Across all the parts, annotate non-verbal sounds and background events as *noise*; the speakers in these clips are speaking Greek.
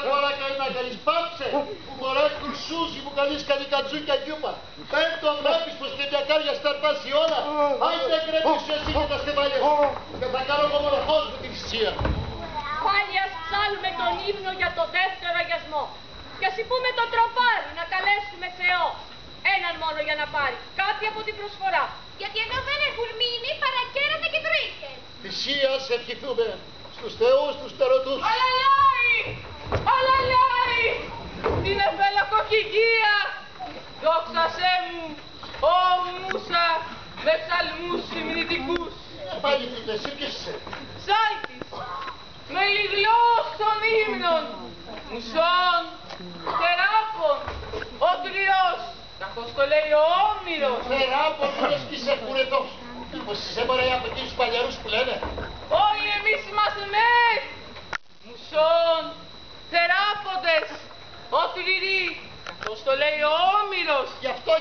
Αγορά καλή να κάνεις πάψε που μωράς κουρσούζι που κάνεις καλή κατζούκια γιούπα. Πέμπτο βλέπεις πως και μια κάρια σταρπάσει όλα. Άιτε κρέμεις εσύ και τα στεβάλια σου. Και θα κάνω εγώ μοναχός μου τη θυσία. Πάλι ας ψάλουμε τον ύμνο για το δεύτερο αγιασμό. Και ας πούμε τον τροπάρι να καλέσουμε Θεό. Έναν μόνο για να πάρει. Κάτι από την προσφορά. Γιατί εδώ δεν έχουν μείνει παρά κέρατα και τρίκες. Θυσίας σε ευχηθούμε στους θεούς, τους τερωτούς. Αλαλάι! Αλαλάι! Την εφελοκοκυγία! Δόξα σε μου, ο Μούσα, με ψαλμούς συμνητικούς. Πάλι τι εσύ ποιος είσαι; Ψάλτης, με λιγλός των ύμνων, μουσών, τεράπων, ο τριός, καθώς το λέει ο Όμηρος. Φερά από αυτός και είσαι κουρετός. Μήπως είσαι μωρέ από εκείνους τους παλιαρούς που λένε. Όλοι εμείς είμαστε μες, μουσών, θεράποντες, ο τριρή, καθώς το λέει ο Όμηρος. Γι' αυτό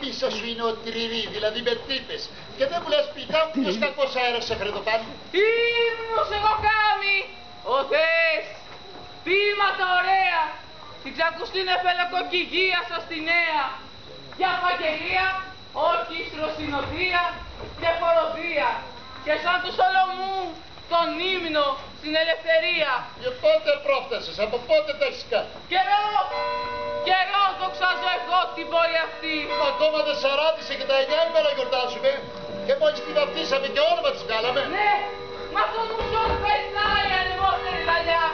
εκεί που καμίσα σου είναι ο τριρί, δηλαδή με τρύπες. Και δεν μου λες πηγά μου ποιος κακός αέρας έφερε το πάνω. Ήμνος εγώ κάμι, ο Θεές, ποίηματα ωραία, την ξακουστήν εφελοκοκυγία σας τη νέα, για απαγγελία, όρκιστρο συνοδεία και φοροδία, και σαν του Σολομού τον ύμνο στην ελευθερία. Και πότε πρόφτασες, από πότε τα έχεις κάνει. Καιρός, καιρός δοξάζω εγώ την πόλη αυτή. Μα ακόμα δεν σαράτησε και τα εννιά ημέρα γιορτάζουμε. Και μόλις την βαφτίσαμε και όνομα της βγάλαμε. Ναι, μα τον μουσόν περνάει ανεμότερη λαλιά.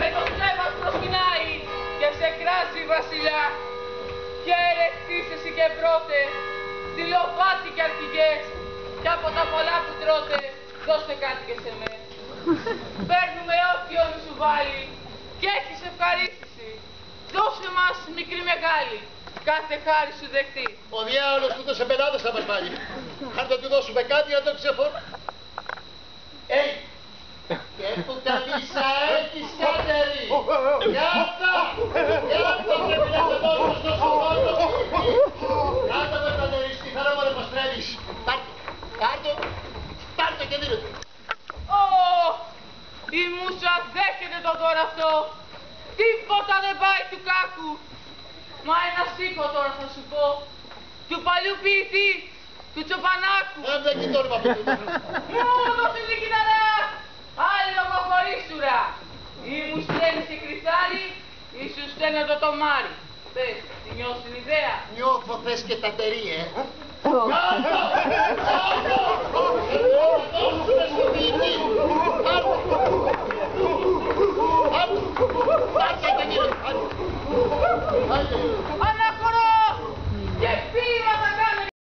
Με το πνεύμα σου προσκυνάει και σε κράζει βασιλιά. Και ερεκτής εσύ και πρώτε, τηλεοπάτη και αρχηγές. Κι από τα πολλά που τρώτε, δώστε κάτι και σε με. *laughs* Παίρνουμε ό,τι όλου σου βάλει και έχεις ευχαρίστηση. Δώσε μας μικρή μεγάλη, κάθε χάρη σου δεχτείς. Ο διάολος του σε πελάτες θα μας βάλει. Αν δεν του δώσουμε κάτι, να το ξεφορ... Έι! Και που καμίσα έχεις κατερή. Κάτω! Κάτω πρέπει να σε δώσουμε στο σωμάτο. Κάτω με κατερή, στη χαρά μου δεν μας τρέβεις. Πάρτο, πάρτο, πάρτο και δίνω του. Ω, η μουσα δέχεται το τώρα αυτό. Τίποτα δεν πάει του κάκου. Μα ένα σίκο τώρα θα σου πω. Του παλιού ποιητή, του Τσοπανάκου. Αν δεν κοιτώ όνομα αυτού. Μου δώσε την κυταρά. Άλλη λογοχωρήσουρα. Ή μου στέλνει σε κρυθάρι, ή σου στέλνω το τομάρι. Πες, τη νιώσεις την ιδέα; Νιώθω θες και τα τερί, ε.